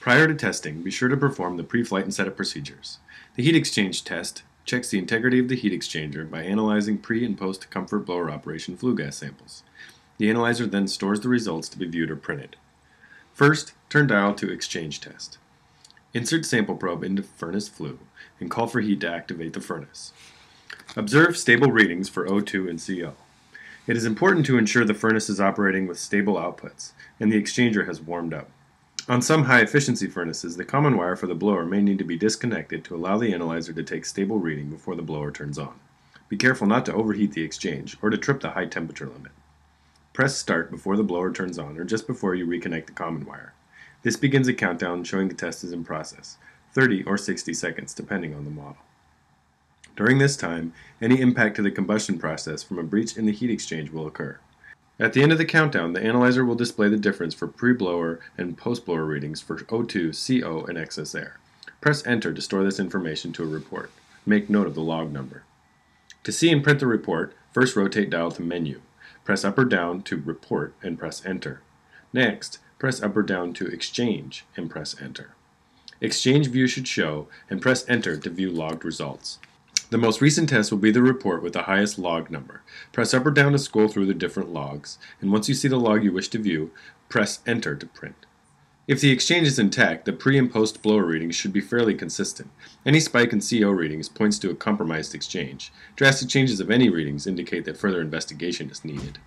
Prior to testing, be sure to perform the pre-flight and setup procedures. The heat exchange test checks the integrity of the heat exchanger by analyzing pre and post comfort blower operation flue gas samples. The analyzer then stores the results to be viewed or printed. First, turn dial to exchange test. Insert sample probe into furnace flue and call for heat to activate the furnace. Observe stable readings for O2 and CO. It is important to ensure the furnace is operating with stable outputs and the exchanger has warmed up. On some high efficiency furnaces, the common wire for the blower may need to be disconnected to allow the analyzer to take stable reading before the blower turns on. Be careful not to overheat the exchange or to trip the high temperature limit. Press start before the blower turns on or just before you reconnect the common wire. This begins a countdown showing the test is in process, 30 or 60 seconds depending on the model. During this time, any impact to the combustion process from a breach in the heat exchange will occur. At the end of the countdown, the analyzer will display the difference for pre-blower and post-blower readings for O2, CO, and excess air. Press Enter to store this information to a report. Make note of the log number. To see and print the report, first rotate dial to Menu. Press up or down to Report and press Enter. Next, press up or down to Exchange and press Enter. Exchange View should show, and press Enter to view logged results. The most recent test will be the report with the highest log number. Press up or down to scroll through the different logs, and once you see the log you wish to view, press Enter to print. If the exchange is intact, the pre and post blower readings should be fairly consistent. Any spike in CO readings points to a compromised exchange. Drastic changes of any readings indicate that further investigation is needed.